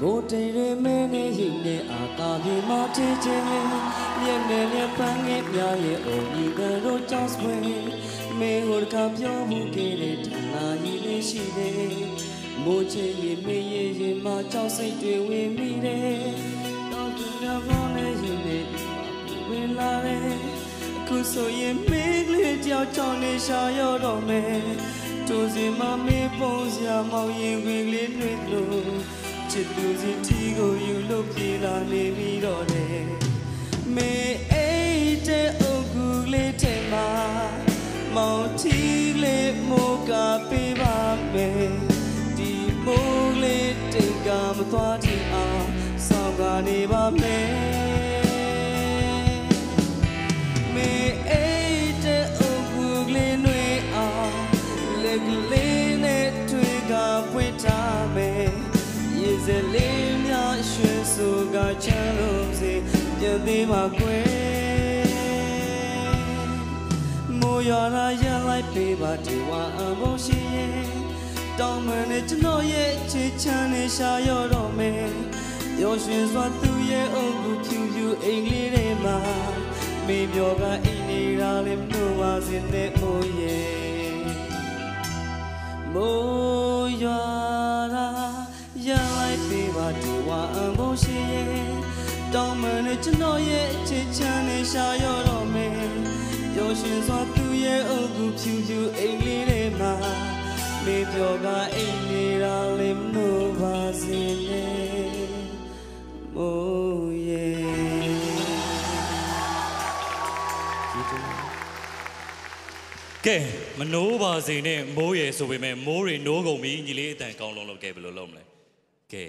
ဘိုးတေရမဲနေရိပ်နဲ့အာကာပြေမထေချင်မျက်နဲ့လက်ပန်းငယ်များရဲ့အိုဒီကတော့ကြောက်ဆွေမေဟိုတကပြောမှုခဲ့တဲ့ဌာနကြီးလေးရှိတယ်မိုးချင်ရင်မေးရင်ရင်မကြောက်စိတ်တွေဝင်မိတယ်တောက်တူရဘောနဲ့ရင်နဲ့ဒီမှာဝင်လာတယ်အခုဆိုရင်မေးကလေးကြောက်ကြောက်နေရှာရတော့မယ်တူစီမမေးပုံစရာမောင်ရင်ခွေကလေးတွေလို့ချ စ်သူစီထီကိုယူလို့ပြေလာနေပြီးတော့တယ်မေးအိတ်တဲ့အုပ်ကူလေးထဲမှာမောင်ထီလေးမိုးကပေးပါမယ်ဒီမိုးလေးတိတ်ကမသွားချင်အောင်ဆောင်းကနေပါမယ် စလေးများရွှင်ဆိုကချမ်းလို့စေပြန်သေးပါကွယ်မိုးရွာလာရလိုက်ပေးပါဒီဝါအဘုံရှိရဲ့တောင်းမနဲ့ကျွန်တော်ရဲ့ချစ်ချမ်းနဲ့ရှာရတော့မယ်ရောရွှင်စွာသူရဲ့အုပ်ကူဖြူဖြူအိမ်လေးထဲမှာမေပြောကအိမ်နေတာလေးမလို့ပါစေနဲ့မိုးရဲ့မိုးရွာလာရလိုက်ပေးပါ ဒီဝါအဘုံရှိရဲ့တောင်းမနဲ့ကျွန်တော်ရဲ့ချစ်ချမ်းနဲ့ရှာရတော့မယ်ရောရွှင်စွာသူရဲ့အုပ်ကူဖြူဖြူအိမ်လေးထဲမှာမေပြောကအိမ်နေတာလေးမလို့ပါစေနဲ့မိုးရဲ့ကဲမနိုးပါစေနဲ့မိုးရယ်ဆိုပေမဲ့မိုးတွေနိုးကုန်ပြီညီလေးအတန်ကောင်းလုံးလုပ်ခဲ့ဘယ်လိုလုပ်မလဲကဲ